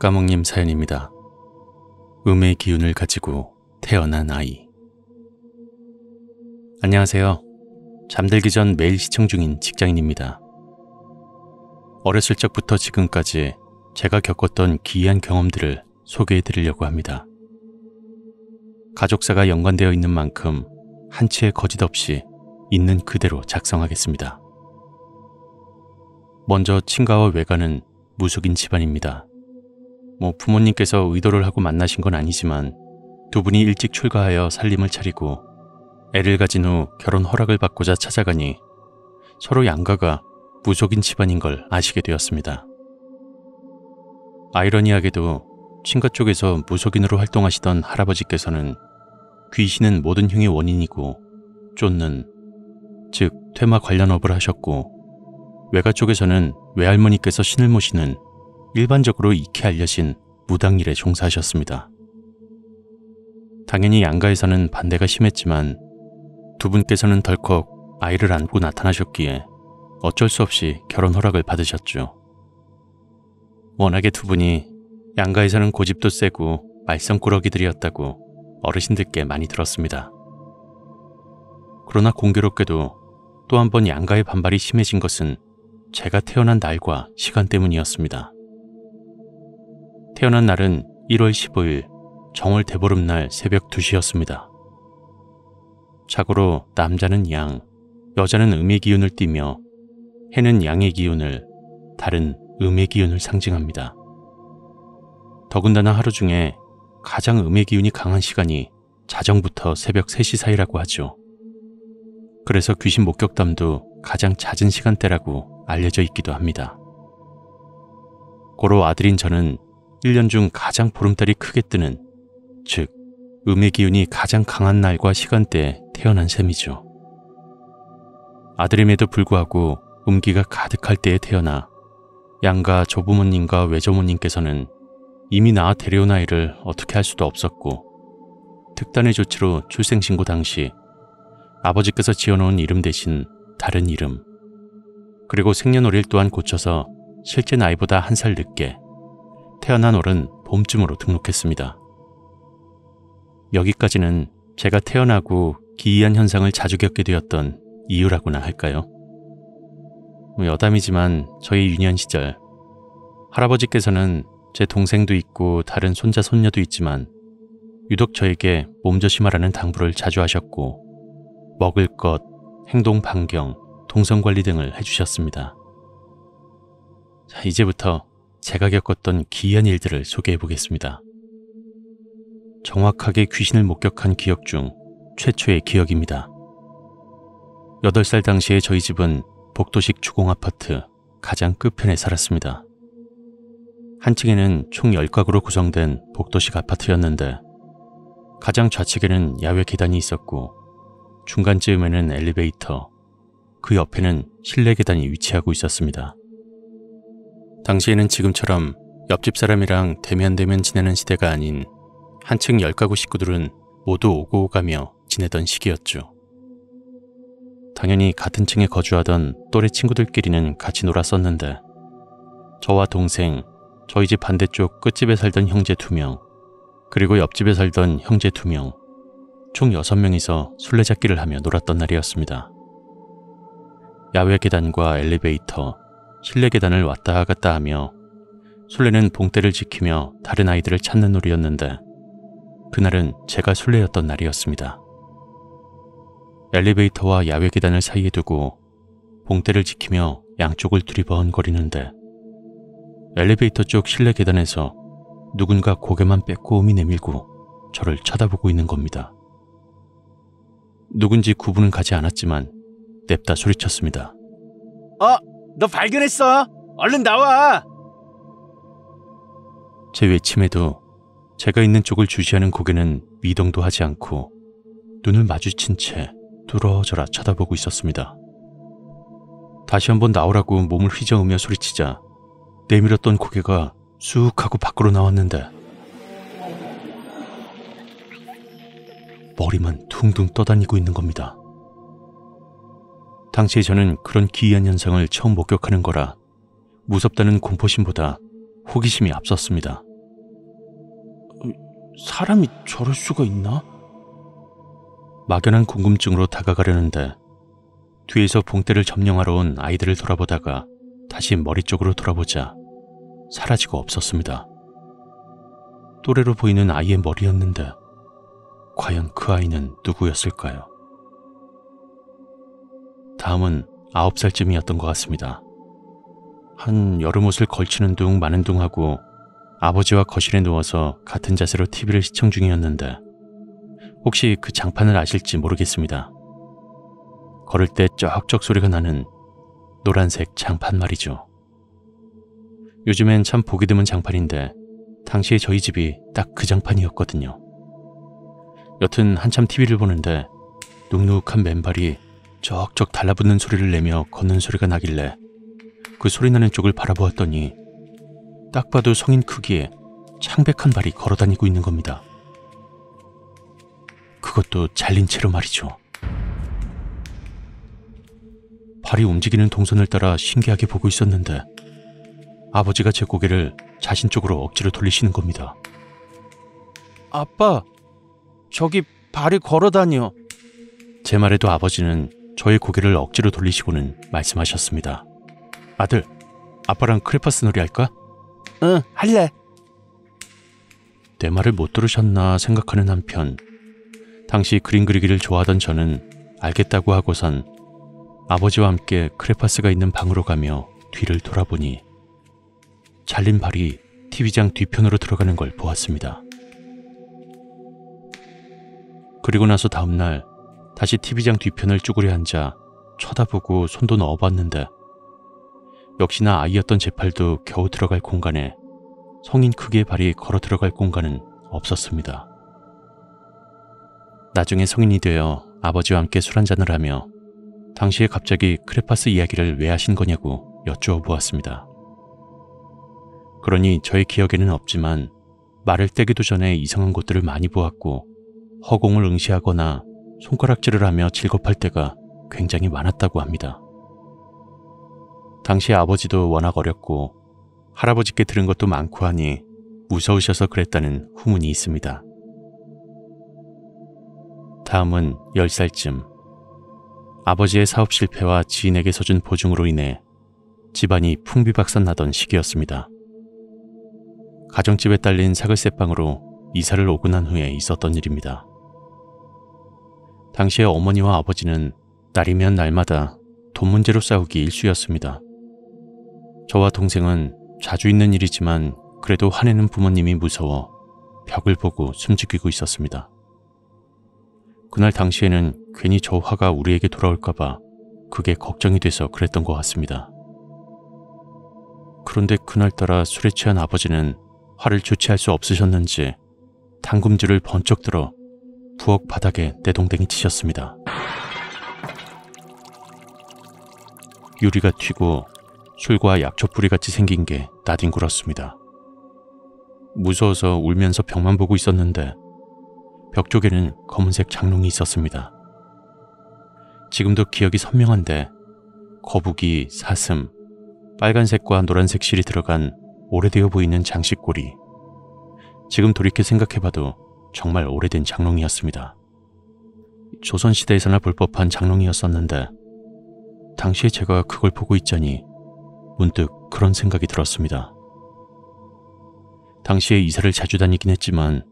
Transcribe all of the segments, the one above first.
까몽님 사연입니다. 음의 기운을 가지고 태어난 아이. 안녕하세요. 잠들기 전 매일 시청 중인 직장인입니다. 어렸을 적부터 지금까지 제가 겪었던 기이한 경험들을 소개해 드리려고 합니다. 가족사가 연관되어 있는 만큼 한치의 거짓 없이 있는 그대로 작성하겠습니다. 먼저 친가와 외가는 무속인 집안입니다. 뭐 부모님께서 의도를 하고 만나신 건 아니지만 두 분이 일찍 출가하여 살림을 차리고 애를 가진 후 결혼 허락을 받고자 찾아가니 서로 양가가 무속인 집안인 걸 아시게 되었습니다. 아이러니하게도 친가 쪽에서 무속인으로 활동하시던 할아버지께서는 귀신은 모든 흉의 원인이고 쫓는 즉 퇴마 관련 업을 하셨고 외가 쪽에서는 외할머니께서 신을 모시는 일반적으로 익히 알려진 무당일에 종사하셨습니다. 당연히 양가에서는 반대가 심했지만 두 분께서는 덜컥 아이를 안고 나타나셨기에 어쩔 수 없이 결혼 허락을 받으셨죠. 워낙에 두 분이 양가에서는 고집도 세고 말썽꾸러기들이었다고 어르신들께 많이 들었습니다. 그러나 공교롭게도 또 한 번 양가의 반발이 심해진 것은 제가 태어난 날과 시간 때문이었습니다. 태어난 날은 1월 15일 정월 대보름날 새벽 2시였습니다. 자고로 남자는 양, 여자는 음의 기운을 띠며 해는 양의 기운을, 달은 음의 기운을 상징합니다. 더군다나 하루 중에 가장 음의 기운이 강한 시간이 자정부터 새벽 3시 사이라고 하죠. 그래서 귀신 목격담도 가장 잦은 시간대라고 알려져 있기도 합니다. 고로 아들인 저는 1년 중 가장 보름달이 크게 뜨는, 즉, 음의 기운이 가장 강한 날과 시간대에 태어난 셈이죠. 아들임에도 불구하고 음기가 가득할 때에 태어나 양가 조부모님과 외조모님께서는 이미 낳아 데려온 아이를 어떻게 할 수도 없었고 특단의 조치로 출생신고 당시 아버지께서 지어놓은 이름 대신 다른 이름 그리고 생년월일 또한 고쳐서 실제 나이보다 한 살 늦게 태어난 올은 봄쯤으로 등록했습니다. 여기까지는 제가 태어나고 기이한 현상을 자주 겪게 되었던 이유라고나 할까요? 뭐 여담이지만 저희 유년 시절 할아버지께서는 제 동생도 있고 다른 손자 손녀도 있지만 유독 저에게 몸조심하라는 당부를 자주 하셨고 먹을 것, 행동 반경, 동선 관리 등을 해주셨습니다. 자, 이제부터 제가 겪었던 기이한 일들을 소개해 보겠습니다. 정확하게 귀신을 목격한 기억 중 최초의 기억입니다. 8살 당시에 저희 집은 복도식 주공 아파트 가장 끝편에 살았습니다. 한 층에는 총 10가구로 구성된 복도식 아파트였는데 가장 좌측에는 야외 계단이 있었고 중간쯤에는 엘리베이터, 그 옆에는 실내 계단이 위치하고 있었습니다. 당시에는 지금처럼 옆집 사람이랑 대면대면 지내는 시대가 아닌 한층 10가구 식구들은 모두 오고 가며 지내던 시기였죠. 당연히 같은 층에 거주하던 또래 친구들끼리는 같이 놀았었는데 저와 동생, 저희 집 반대쪽 끝집에 살던 형제 두 명, 그리고 옆집에 살던 형제 두 명, 총 여섯 명이서 술래잡기를 하며 놀았던 날이었습니다. 야외 계단과 엘리베이터, 실내 계단을 왔다 갔다 하며 술래는 봉대를 지키며 다른 아이들을 찾는 놀이였는데 그날은 제가 술래였던 날이었습니다. 엘리베이터와 야외 계단을 사이에 두고 봉대를 지키며 양쪽을 두리번거리는데 엘리베이터 쪽 실내 계단에서 누군가 고개만 빼꼼히 내밀고 저를 쳐다보고 있는 겁니다. 누군지 구분은 가지 않았지만 냅다 소리쳤습니다. 어, 너 발견했어? 얼른 나와! 제 외침에도 제가 있는 쪽을 주시하는 고개는 미동도 하지 않고 눈을 마주친 채 뚫어져라 쳐다보고 있었습니다. 다시 한번 나오라고 몸을 휘저으며 소리치자 내밀었던 고개가 쑥 하고 밖으로 나왔는데 머리만 둥둥 떠다니고 있는 겁니다. 당시에 저는 그런 기이한 현상을 처음 목격하는 거라 무섭다는 공포심보다 호기심이 앞섰습니다. 사람이 저럴 수가 있나? 막연한 궁금증으로 다가가려는데 뒤에서 봉대를 점령하러 온 아이들을 돌아보다가 다시 머리 쪽으로 돌아보자 사라지고 없었습니다. 또래로 보이는 아이의 머리였는데 과연 그 아이는 누구였을까요? 다음은 아홉 살쯤이었던 것 같습니다. 한 여름옷을 걸치는 둥 마는 둥 하고 아버지와 거실에 누워서 같은 자세로 TV를 시청 중이었는데 혹시 그 장판을 아실지 모르겠습니다. 걸을 때 쩍쩍 소리가 나는 노란색 장판 말이죠. 요즘엔 참 보기 드문 장판인데 당시에 저희 집이 딱 그 장판이었거든요. 여튼 한참 TV를 보는데 눅눅한 맨발이 쩍쩍 달라붙는 소리를 내며 걷는 소리가 나길래 그 소리 나는 쪽을 바라보았더니 딱 봐도 성인 크기에 창백한 발이 걸어다니고 있는 겁니다. 그것도 잘린 채로 말이죠. 발이 움직이는 동선을 따라 신기하게 보고 있었는데 아버지가 제 고개를 자신 쪽으로 억지로 돌리시는 겁니다. 아빠, 저기 발이 걸어다녀. 제 말에도 아버지는 저의 고개를 억지로 돌리시고는 말씀하셨습니다. 아들, 아빠랑 크레파스 놀이 할까? 응, 할래. 내 말을 못 들으셨나 생각하는 한편 당시 그림 그리기를 좋아하던 저는 알겠다고 하고선 아버지와 함께 크레파스가 있는 방으로 가며 뒤를 돌아보니 잘린 발이 TV장 뒤편으로 들어가는 걸 보았습니다. 그리고 나서 다음날 다시 TV장 뒤편을 쭈그려 앉아 쳐다보고 손도 넣어봤는데 역시나 아이였던 제 팔도 겨우 들어갈 공간에 성인 크기의 발이 걸어 들어갈 공간은 없었습니다. 나중에 성인이 되어 아버지와 함께 술 한잔을 하며 당시에 갑자기 크레파스 이야기를 왜 하신 거냐고 여쭈어 보았습니다. 그러니 저의 기억에는 없지만 말을 떼기도 전에 이상한 것들을 많이 보았고 허공을 응시하거나 손가락질을 하며 질겁할 때가 굉장히 많았다고 합니다. 당시 아버지도 워낙 어렸고 할아버지께 들은 것도 많고 하니 무서우셔서 그랬다는 후문이 있습니다. 다음은 10살쯤 아버지의 사업 실패와 지인에게 서 준 보증으로 인해 집안이 풍비박산 나던 시기였습니다. 가정집에 딸린 사글세방으로 이사를 오고 난 후에 있었던 일입니다. 당시에 어머니와 아버지는 날이면 날마다 돈 문제로 싸우기 일쑤였습니다. 저와 동생은 자주 있는 일이지만 그래도 화내는 부모님이 무서워 벽을 보고 숨죽이고 있었습니다. 그날 당시에는 괜히 저 화가 우리에게 돌아올까봐 그게 걱정이 돼서 그랬던 것 같습니다. 그런데 그날따라 술에 취한 아버지는 화를 주체할 수 없으셨는지 당금줄을 번쩍 들어 부엌 바닥에 내동댕이 치셨습니다. 유리가 튀고 술과 약초 뿌리 같이 생긴 게 나뒹굴었습니다. 무서워서 울면서 벽만 보고 있었는데 벽 쪽에는 검은색 장롱이 있었습니다. 지금도 기억이 선명한데 거북이, 사슴, 빨간색과 노란색 실이 들어간 오래되어 보이는 장식고리. 지금 돌이켜 생각해봐도 정말 오래된 장롱이었습니다. 조선시대에서나 볼 법한 장롱이었었는데 당시에 제가 그걸 보고 있자니 문득 그런 생각이 들었습니다. 당시에 이사를 자주 다니긴 했지만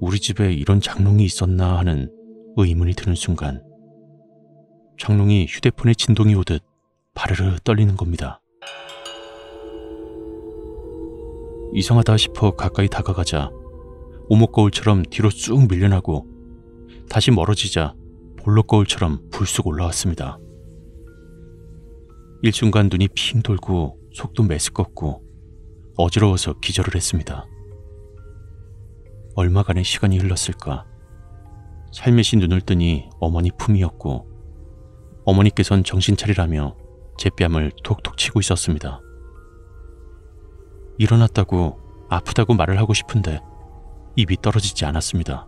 우리 집에 이런 장롱이 있었나 하는 의문이 드는 순간 장롱이 휴대폰에 진동이 오듯 바르르 떨리는 겁니다. 이상하다 싶어 가까이 다가가자 오목거울처럼 뒤로 쑥 밀려나고 다시 멀어지자 볼록거울처럼 불쑥 올라왔습니다. 일순간 눈이 핑 돌고 속도 메스껍고 어지러워서 기절을 했습니다. 얼마간의 시간이 흘렀을까? 살며시 눈을 뜨니 어머니 품이었고 어머니께선 정신 차리라며 제 뺨을 톡톡 치고 있었습니다. 일어났다고 아프다고 말을 하고 싶은데 입이 떨어지지 않았습니다.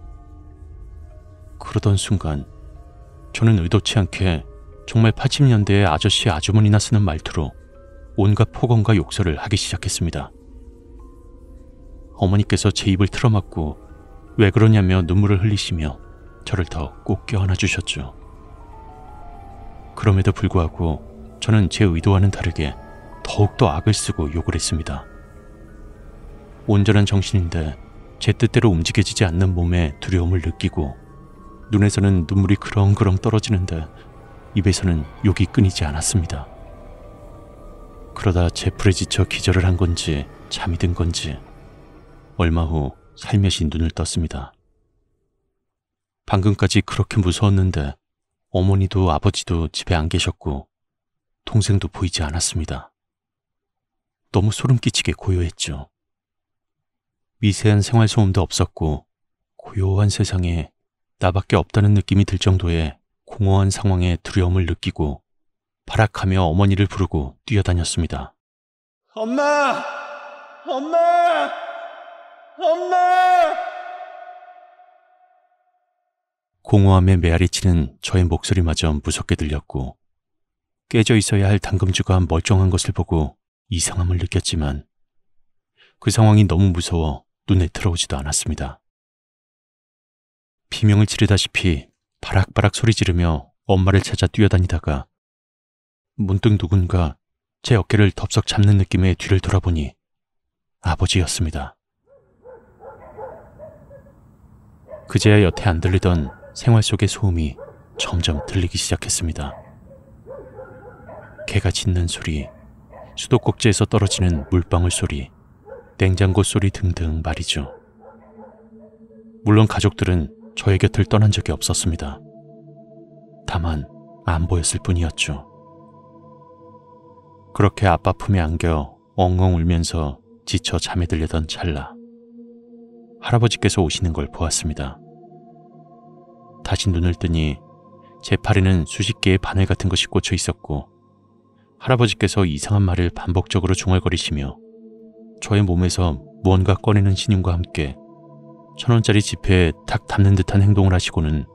그러던 순간 저는 의도치 않게 정말 80년대의 아저씨 아주머니나 쓰는 말투로 온갖 폭언과 욕설을 하기 시작했습니다. 어머니께서 제 입을 틀어막고 왜 그러냐며 눈물을 흘리시며 저를 더 꼭 껴안아 주셨죠. 그럼에도 불구하고 저는 제 의도와는 다르게 더욱더 악을 쓰고 욕을 했습니다. 온전한 정신인데 제 뜻대로 움직여지지 않는 몸에 두려움을 느끼고 눈에서는 눈물이 그렁그렁 떨어지는데 입에서는 욕이 끊이지 않았습니다. 그러다 제 풀에 지쳐 기절을 한 건지 잠이 든 건지 얼마 후 살며시 눈을 떴습니다. 방금까지 그렇게 무서웠는데 어머니도 아버지도 집에 안 계셨고 동생도 보이지 않았습니다. 너무 소름 끼치게 고요했죠. 미세한 생활 소음도 없었고 고요한 세상에 나밖에 없다는 느낌이 들 정도의 공허한 상황에 두려움을 느끼고 발악하며 어머니를 부르고 뛰어다녔습니다. 엄마! 엄마! 엄마! 공허함에 메아리치는 저의 목소리마저 무섭게 들렸고 깨져 있어야 할 당금주가 멀쩡한 것을 보고 이상함을 느꼈지만 그 상황이 너무 무서워 눈에 들어오지도 않았습니다. 비명을 지르다시피 바락바락 소리 지르며 엄마를 찾아 뛰어다니다가 문득 누군가 제 어깨를 덥석 잡는 느낌의 뒤를 돌아보니 아버지였습니다. 그제야 여태 안 들리던 생활 속의 소음이 점점 들리기 시작했습니다. 개가 짖는 소리, 수도꼭지에서 떨어지는 물방울 소리, 냉장고 소리 등등 말이죠. 물론 가족들은 저의 곁을 떠난 적이 없었습니다. 다만 안 보였을 뿐이었죠. 그렇게 아빠 품에 안겨 엉엉 울면서 지쳐 잠에 들려던 찰나 할아버지께서 오시는 걸 보았습니다. 다시 눈을 뜨니 제 팔에는 수십 개의 바늘 같은 것이 꽂혀 있었고 할아버지께서 이상한 말을 반복적으로 중얼거리시며 저의 몸에서 무언가 꺼내는 신용과 함께 천 원짜리 지폐에 탁 담는 듯한 행동을 하시고는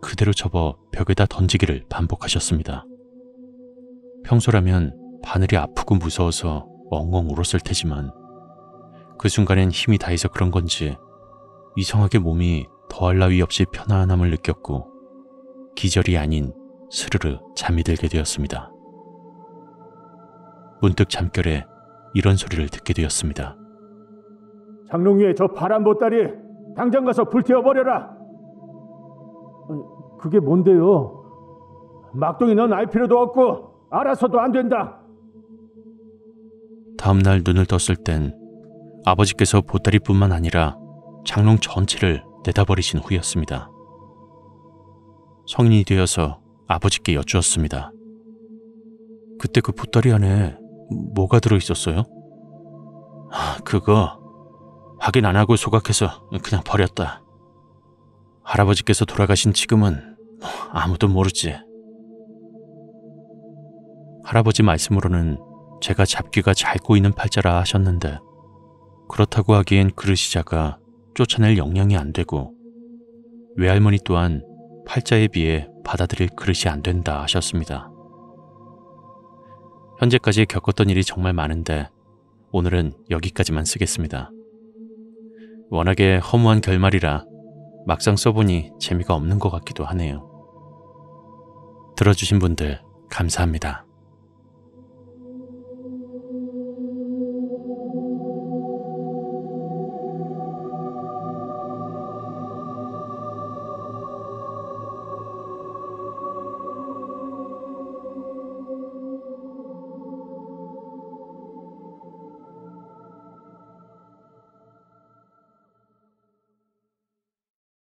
그대로 접어 벽에다 던지기를 반복하셨습니다. 평소라면 바늘이 아프고 무서워서 엉엉 울었을 테지만 그 순간엔 힘이 다해서 그런 건지 이상하게 몸이 더할 나위 없이 편안함을 느꼈고 기절이 아닌 스르르 잠이 들게 되었습니다. 문득 잠결에 이런 소리를 듣게 되었습니다. 장롱 위에 저 파란 보따리 당장 가서 불태워 버려라. 그게 뭔데요? 막둥이 넌 알 필요도 없고 알아서도 안 된다. 다음 날 눈을 떴을 땐 아버지께서 보따리뿐만 아니라 장롱 전체를 내다버리신 후였습니다. 성인이 되어서 아버지께 여쭈었습니다. 그때 그 보따리 안에 뭐가 들어 있었어요? 아, 그거 확인 안 하고 소각해서 그냥 버렸다. 할아버지께서 돌아가신 지금은 뭐 아무도 모르지. 할아버지 말씀으로는 제가 잡기가 잘 꼬이는 팔자라 하셨는데 그렇다고 하기엔 그릇이 작아 쫓아낼 역량이 안 되고 외할머니 또한 팔자에 비해 받아들일 그릇이 안 된다 하셨습니다. 현재까지 겪었던 일이 정말 많은데 오늘은 여기까지만 쓰겠습니다. 워낙에 허무한 결말이라 막상 써보니 재미가 없는 것 같기도 하네요. 들어주신 분들 감사합니다.